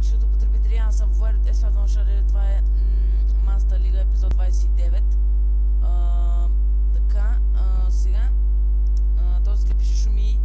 българските потребители. Аз съм Вуер, е Сватон Шаре, това е Маста Лига, епизод 29. А, така, а, сега, а, този клип ще шуми,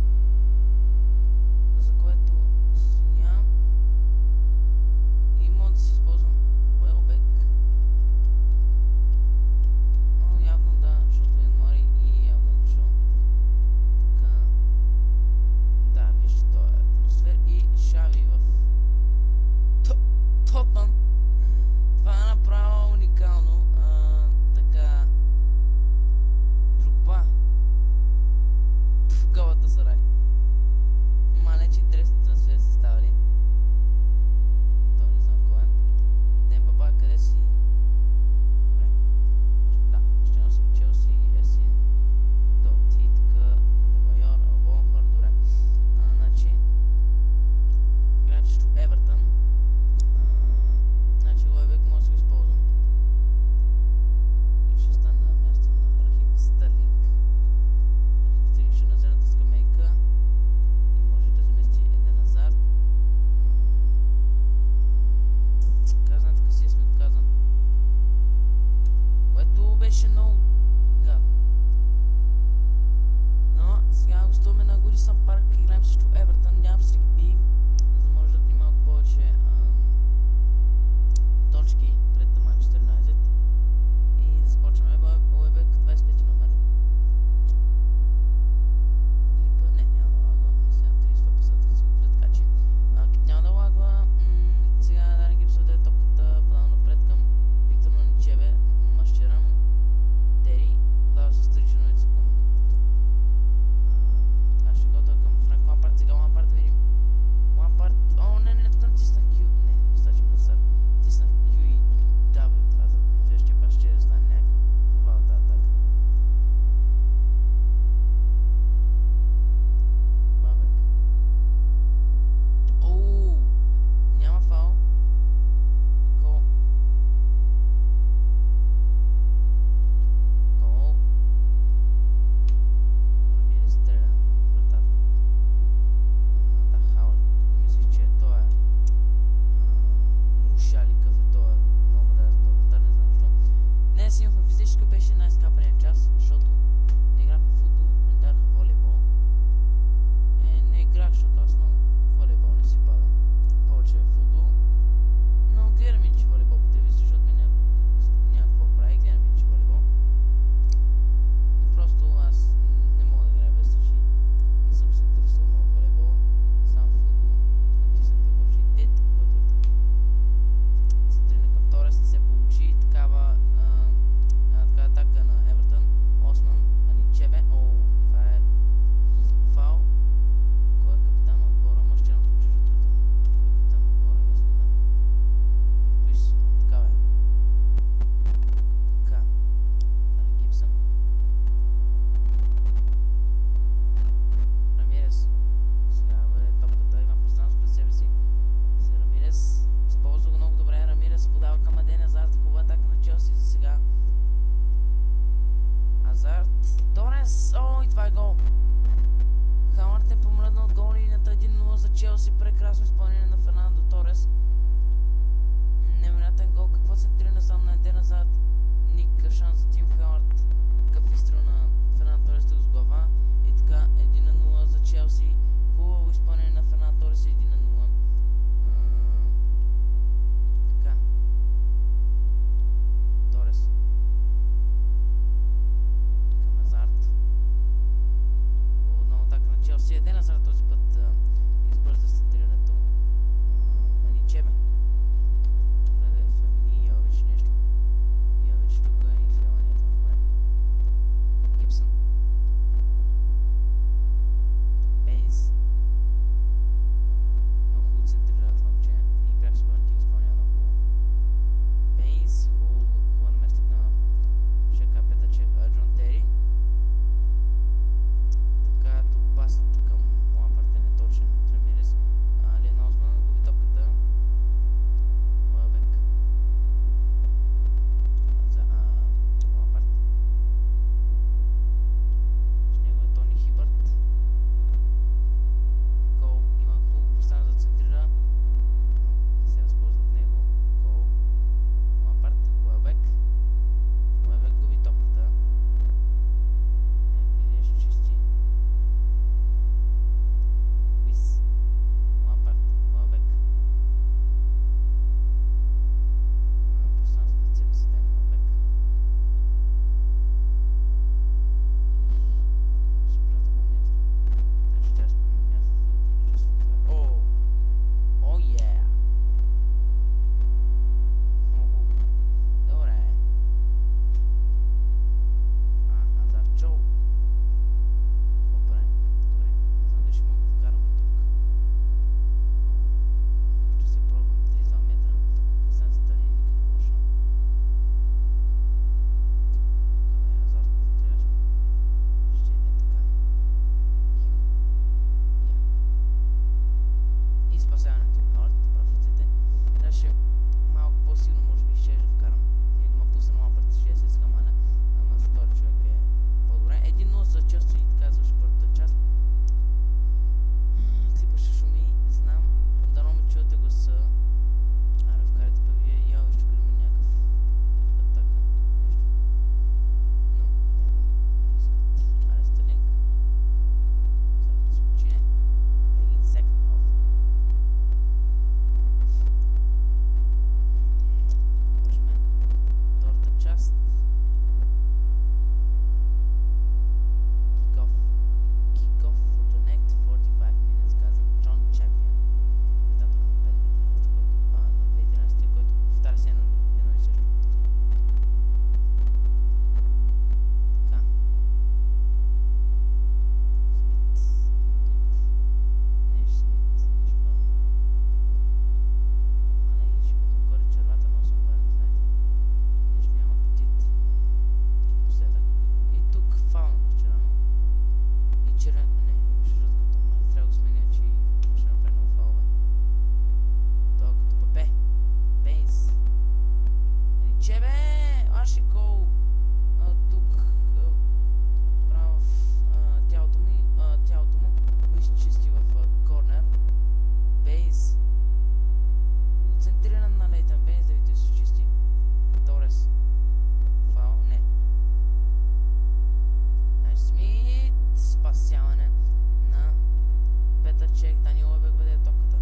Шек, Дани Лойбек бъде топката.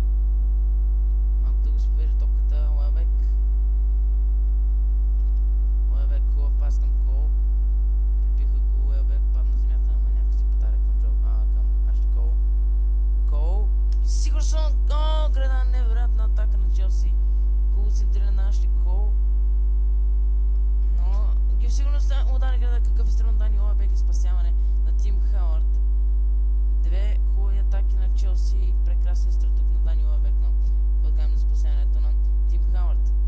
Малко да го спири топката Лойбек. Лойбек хубав пас към Кол. Прибиха го Лойбек, падна земята, ама някой се потара към Джо, а, към Ашли Кол. Кол. Сигурсон, о, града невероятна атака на Челси. Хубаво центрира на Ашли Кол. Но ги сигурно удари града какъв е стръмно Дани Лойбек и спасяване на Тим Хауарт. Две атаки на Челси и прекрасен стратег на Данила Бекнам. Благодарим за спасяването на Тим Хауърд.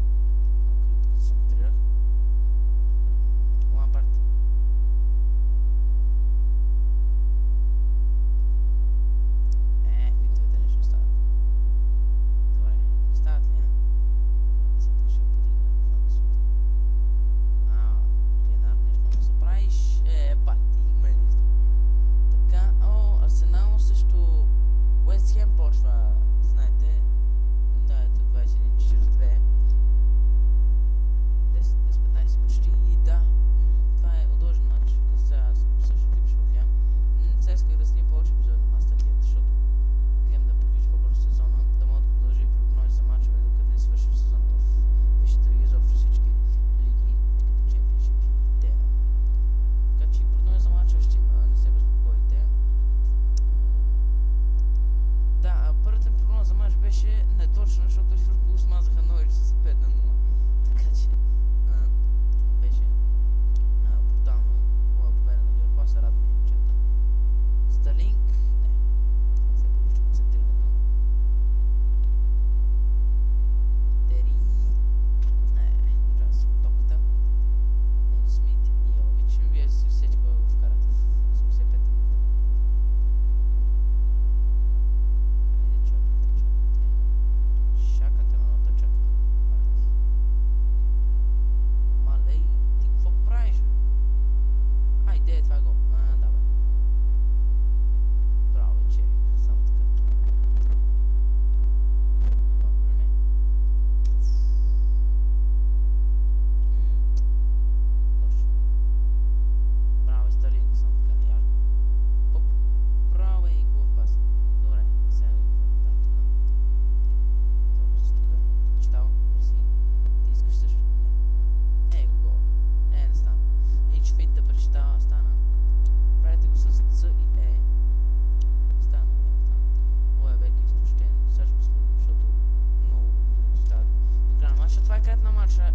2-5 на матча.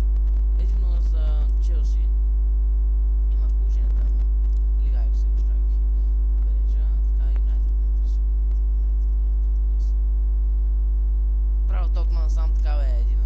1-0 за Челси. Има положение там. Лига Екс и Шрайки. Бережа. Така Юнайтед не интересува. Е Право Токман сам такава е един.